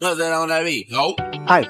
What's that on that beat? Oh. Hey,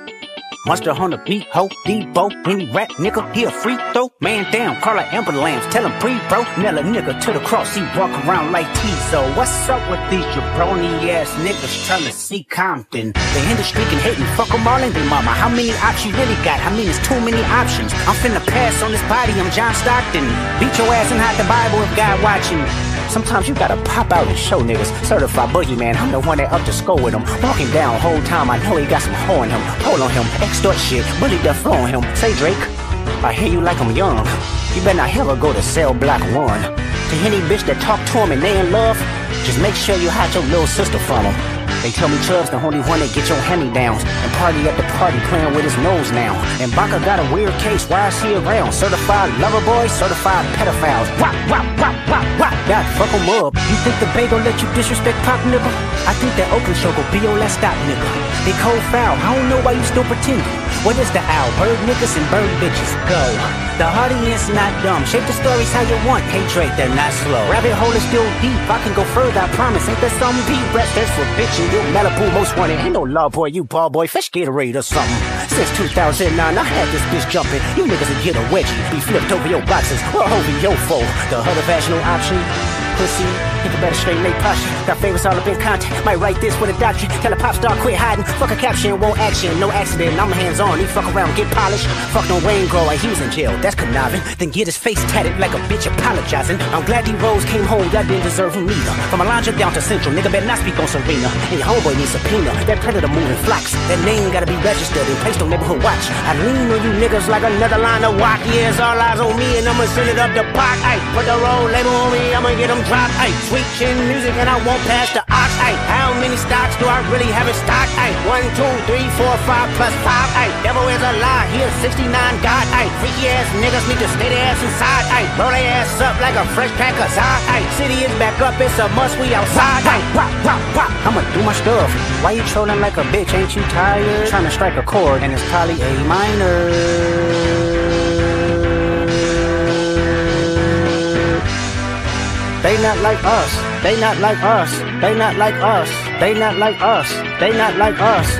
Monster on the beat, ho, Debo, any rap nigga, he a free throw. Man down, call an ambulance, tell him pre bro. Nail a nigga to the cross, he walk around like T-So. What's up with these jabroni ass niggas trying to see Compton? The industry can hate me, fuck them all in their mama. How many options you really got? I mean, it's too many options. I'm finna pass on this body, I'm John Stockton. Beat your ass and hide the Bible if God watching. Sometimes you gotta pop out and show niggas. Certified boogeyman, I'm the one that up to score with him. Walking down whole time, I know he got some hoe in him. Hold on him, extort shit, bully the flow on him. Say Drake, I hear you like I'm young. You better not ever go to cell block one. To any bitch that talk to him and they in love, just make sure you hide your little sister from him. They tell me Chubb's the only one that get your hand-me-downs And party at the party playing with his nose now And Baka got a weird case, why is he around? Certified lover boys, certified pedophiles Wop, wop, wop, wop, wop God, fuck him up. You think the Bay gon' let you disrespect Pop, nigga? I think that Oakland show gon' be your last stop, nigga. They cold foul, I don't know why you still pretending What is the owl? Bird niggas and bird bitches, go the audience not dumb. Shape the stories how you want. Hatred, they're not slow. Rabbit hole is still deep. I can go further, I promise. Ain't there some beat? Rap that's for bitching. You Malibu most wanted. Ain't no love, boy, you ball boy. Fish Gatorade or something. Since 2009, I had this bitch jumping. You niggas would get a wedgie. Be flipped over your boxes. Or over your foe. The other fashionable option pussy. You better straighten they posture. Got favorites all up in content. Might write this with a doctrine. Tell a pop star quit hiding. Fuck a caption, won't action. No accident. I'm hands on. He fuck around, get polished. Fuck no rain grow like he was in jail. That's conniving. Then get his face tatted like a bitch apologizing. I'm glad D Rose came home. Y'all didn't deserve him either. From Alondra down to Central. Nigga better not speak on Serena. And your homeboy needs subpoena. That predator moving flocks. That name gotta be registered and placed on neighborhood watch. I lean on you niggas like another line of walk. Yeah, it's all eyes on me and I'ma send it up the pot. Ay, put the roll label on me. I'ma get them dropped. Ay, sweet music and I won't pass the ox. Ay, how many stocks do I really have in stock? Ay, one, two, three, four, five plus five. Ay, devil is a lie. Here's 69 God. Ay, freaky ass niggas need to stay their ass inside. Ay, blow their ass up like a fresh pack of Zod. Ay, city is back up. It's a must. We outside. Ay, wop, wop, wop. I'ma do my stuff. Why you trolling like a bitch? Ain't you tired? Trying to strike a chord and it's probably A minor. They not like us. They not like us. They not like us. They not like us. They not like us.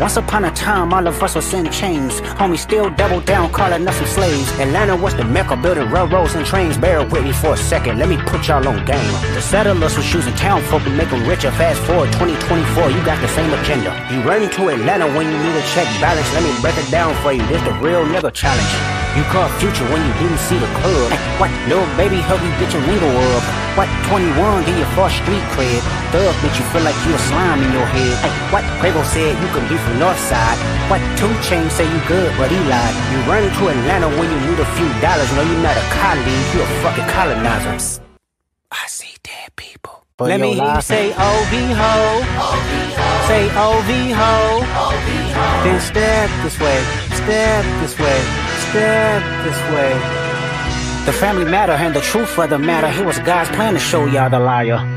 Once upon a time, all of us was in chains. Homie still double down, calling us some slaves. Atlanta was the mecca, building railroads and trains. Bear with me for a second, let me put y'all on game. The settlers was using town folk to make them richer. Fast forward 2024, you got the same agenda. You run to Atlanta when you need a check balance. Let me break it down for you. This the real nigga challenge. You call future when you didn't see the club. Hey, what? Little baby help you get your window up. What? 21 give you false street cred. Thug makes you feel like you a slime in your head. Hey, what? Quavo said you can be from North Side. What? Two Chains say you good, but he lied. You run to Atlanta when you need a few dollars. No, you're not a colleague, you a fucking colonizer. I see dead people. But Let me hear you say OV oh, ho. Say oh, OV oh, ho. Then step this way. Step this way. This way. The family matter and the truth of the matter. It was God's plan to show y'all the liar.